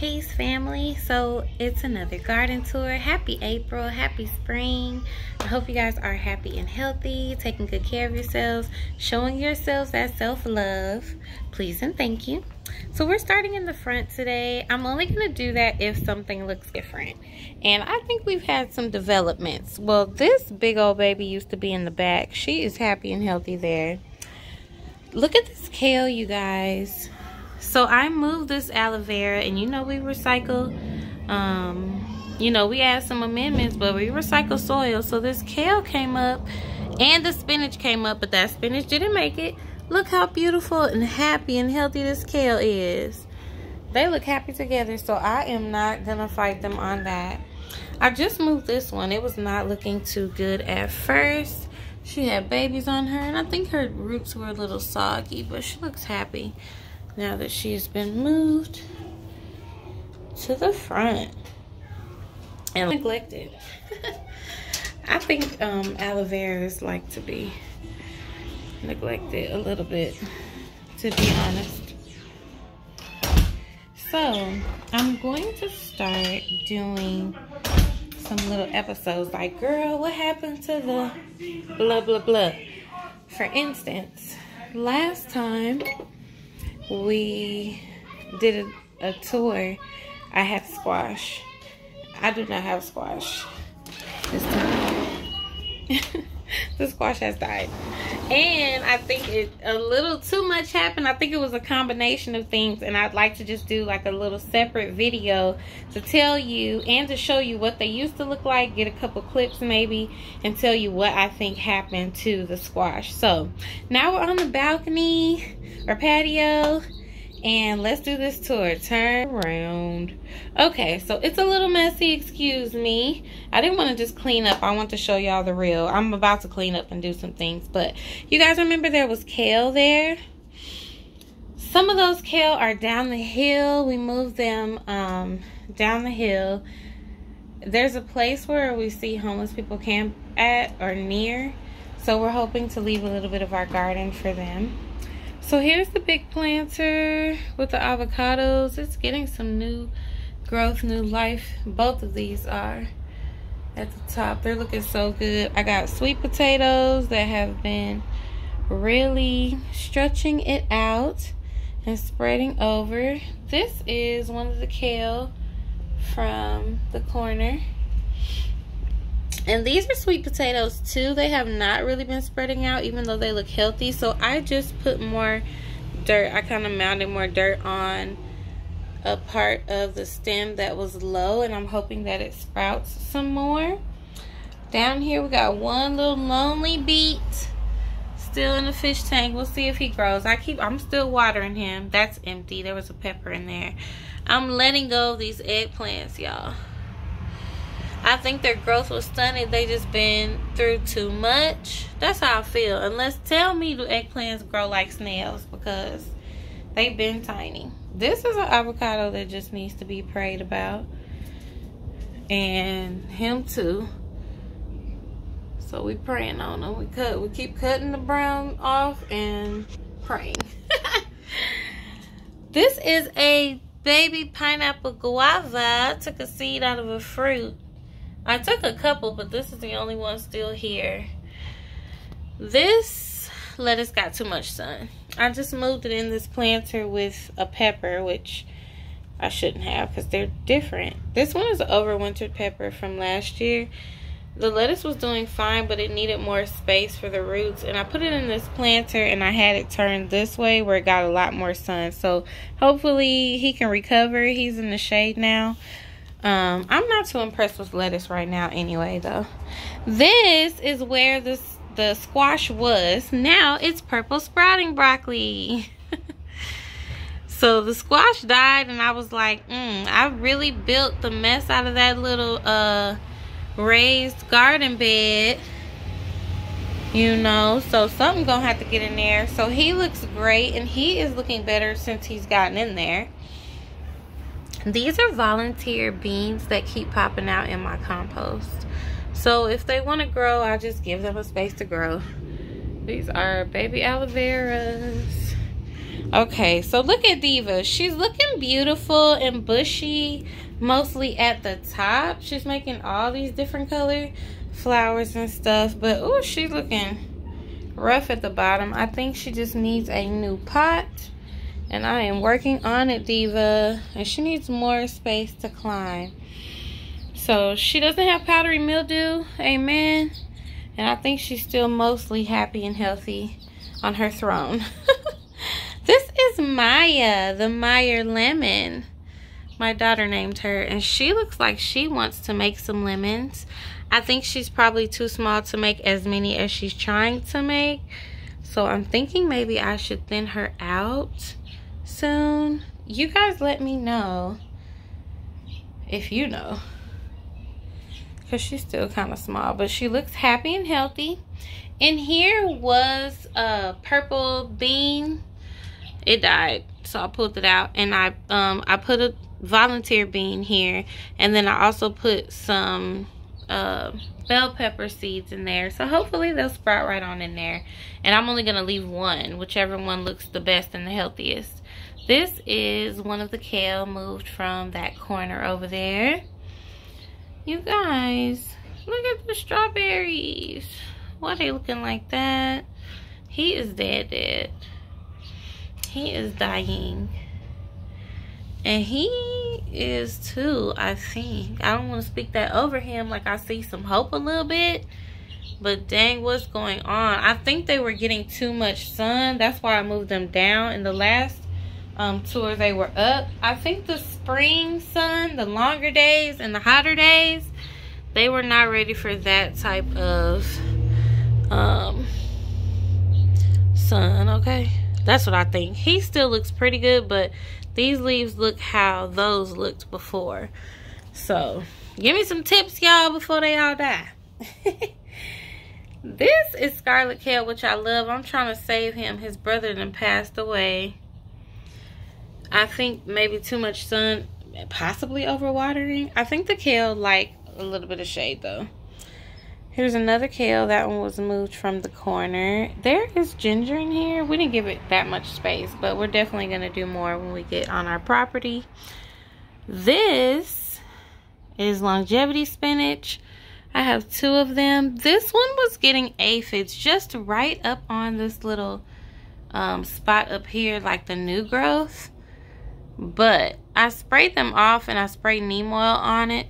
peace family. So it's another garden tour. Happy april happy spring. I hope you guys are happy and healthy taking good care of yourselves showing yourselves that self-love. Please and thank you. So we're starting in the front today. I'm only going to do that if something looks different. And i think we've had some developments. Well this big old baby used to be in the back. She is happy and healthy there. Look at this kale you guys so I moved this aloe vera and you know we recycle um you know we add some amendments but we recycle soil. So this kale came up and the spinach came up but that spinach didn't make it. Look how beautiful and happy and healthy this kale is. They look happy together so I am not gonna fight them on that. I just moved this one. It was not looking too good at first. She had babies on her and I think her roots were a little soggy but she looks happy now that she's been moved to the front and neglected. I think um, aloe veras like to be neglected a little bit, to be honest. So, I'm going to start doing some little episodes like, girl, what happened to the blah, blah, blah. For instance, last time we did a, a tour, I had squash. I do not have squash this time. the squash has died. And I think it a little too much happened. I think it was a combination of things. And I'd like to just do like a little separate video to tell you and to show you what they used to look like. Get a couple clips maybe and tell you what I think happened to the squash. So now we're on the balcony or patio and let's do this tour turn around. Okay so it's a little messy. Excuse me. I didn't want to just clean up. I want to show y'all the real. I'm about to clean up and do some things but you guys remember there was kale there? Some of those kale are down the hill. We moved them um, down the hill. There's a place where we see homeless people camp at or near so we're hoping to leave a little bit of our garden for them so here's the big planter with the avocados. It's getting some new growth, new life. Both of these are at the top. They're looking so good. I got sweet potatoes that have been really stretching it out and spreading over. This is one of the kale from the corner. And these are sweet potatoes too. They have not really been spreading out even though they look healthy. So I just put more dirt. I kind of mounted more dirt on a part of the stem that was low and I'm hoping that it sprouts some more. Down here we got one little lonely beet still in the fish tank. We'll see if he grows. I keep I'm still watering him. That's empty. There was a pepper in there. I'm letting go of these eggplants, y'all. I think their growth was stunted. They just been through too much. That's how I feel. Unless tell me do eggplants grow like snails because they've been tiny. This is an avocado that just needs to be prayed about. And him too. So we praying on them. We cut we keep cutting the brown off and praying. this is a baby pineapple guava. I took a seed out of a fruit I took a couple, but this is the only one still here. This lettuce got too much sun. I just moved it in this planter with a pepper, which I shouldn't have because they're different. This one is an overwintered pepper from last year. The lettuce was doing fine, but it needed more space for the roots. And I put it in this planter and I had it turned this way where it got a lot more sun. So hopefully he can recover. He's in the shade now. Um, I'm not too impressed with lettuce right now anyway, though. This is where this the squash was. Now it's purple sprouting broccoli. so the squash died and I was like, mm, I really built the mess out of that little uh, raised garden bed. You know, so something gonna have to get in there. So he looks great and he is looking better since he's gotten in there. These are volunteer beans that keep popping out in my compost. So if they want to grow, I'll just give them a space to grow. These are baby aloe veras. Okay, so look at Diva. She's looking beautiful and bushy, mostly at the top. She's making all these different color flowers and stuff. But, oh, she's looking rough at the bottom. I think she just needs a new pot. And I am working on it, Diva. And she needs more space to climb. So, she doesn't have powdery mildew. Amen. And I think she's still mostly happy and healthy on her throne. This is Maya, the Meyer lemon. My daughter named her, and she looks like she wants to make some lemons. I think she's probably too small to make as many as she's trying to make. So I'm thinking maybe I should thin her out soon. You guys let me know if you know. Because she's still kind of small, but she looks happy and healthy. In here was a purple bean it died so i pulled it out and i um i put a volunteer bean here and then i also put some uh bell pepper seeds in there so hopefully they'll sprout right on in there and i'm only gonna leave one whichever one looks the best and the healthiest this is one of the kale moved from that corner over there you guys look at the strawberries why are they looking like that he is dead dead he is dying. And he is too, I think. I don't want to speak that over him. Like, I see some hope a little bit. But dang, what's going on? I think they were getting too much sun. That's why I moved them down. In the last um, tour, they were up. I think the spring sun, the longer days and the hotter days, they were not ready for that type of um, sun, okay? That's what I think. He still looks pretty good, but these leaves look how those looked before. So, give me some tips, y'all, before they all die. this is Scarlet Kale, which I love. I'm trying to save him. His brother then passed away. I think maybe too much sun, possibly overwatering. I think the kale like a little bit of shade, though. Here's another kale. That one was moved from the corner. There is ginger in here. We didn't give it that much space, but we're definitely going to do more when we get on our property. This is longevity spinach. I have two of them. This one was getting aphids just right up on this little um, spot up here, like the new growth. But I sprayed them off and I sprayed neem oil on it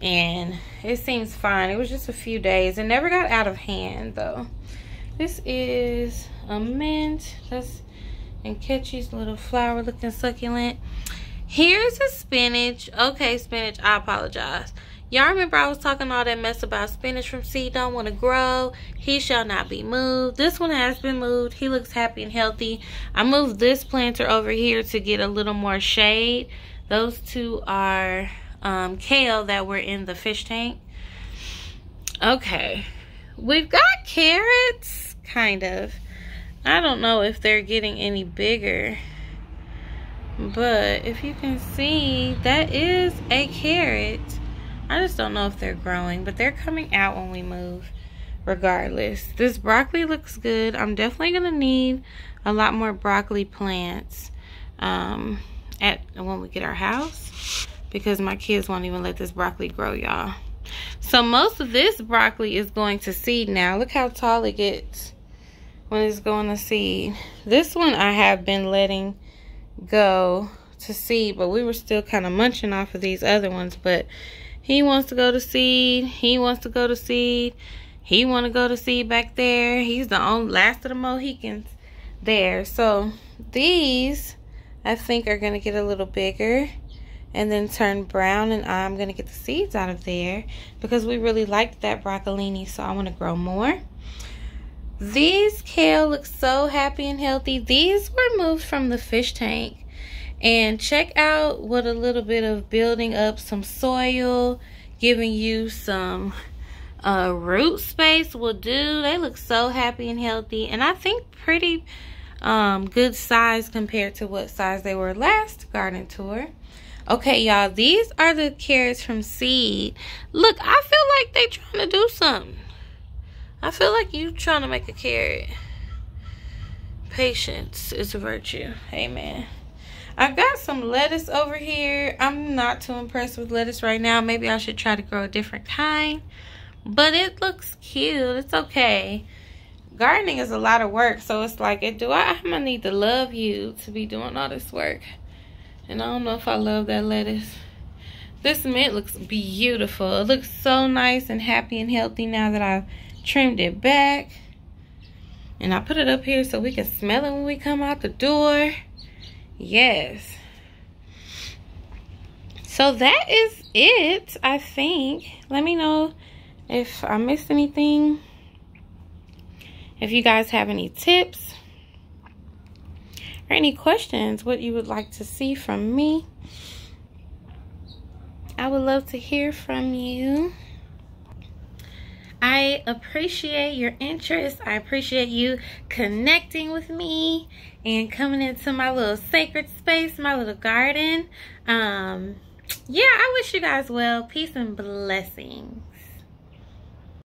and it seems fine. It was just a few days. It never got out of hand though. This is a mint. That's Nkechi's little flower looking succulent. Here's a spinach. Okay spinach i apologize y'all remember i was talking all that mess about spinach from seed don't want to grow he shall not be moved this one has been moved he looks happy and healthy i moved this planter over here to get a little more shade those two are um, kale that were in the fish tank. Okay. We've got carrots, kind of. I don't know if they're getting any bigger. But if you can see, that is a carrot. I just don't know if they're growing, but they're coming out when we move regardless. This broccoli looks good. I'm definitely going to need a lot more broccoli plants um, at when we get our house because my kids won't even let this broccoli grow, y'all. So most of this broccoli is going to seed now. Look how tall it gets when it's going to seed. This one I have been letting go to seed, but we were still kind of munching off of these other ones. But he wants to go to seed. He wants to go to seed. He want to go to seed back there. He's the only last of the Mohicans there. So these, I think, are going to get a little bigger and then turn brown and I'm going to get the seeds out of there because we really liked that broccolini so I want to grow more. These kale look so happy and healthy. These were moved from the fish tank. And check out what a little bit of building up some soil, giving you some uh, root space will do. They look so happy and healthy. And I think pretty um, good size compared to what size they were last garden tour. Okay, y'all, these are the carrots from seed. Look, I feel like they trying to do something. I feel like you trying to make a carrot patience is a virtue. Amen. I got some lettuce over here. I'm not too impressed with lettuce right now. Maybe I should try to grow a different kind. But it looks cute. It's okay. Gardening is a lot of work. So it's like, do I, I'm going to need to love you to be doing all this work. And I don't know if I love that lettuce. This mint looks beautiful. It looks so nice and happy and healthy now that I've trimmed it back. And I put it up here so we can smell it when we come out the door. Yes. So that is it, I think. Let me know if I missed anything. If you guys have any tips or any questions, what you would like to see from me. I would love to hear from you. I appreciate your interest. I appreciate you connecting with me and coming into my little sacred space, my little garden. Um, yeah, I wish you guys well. Peace and blessings.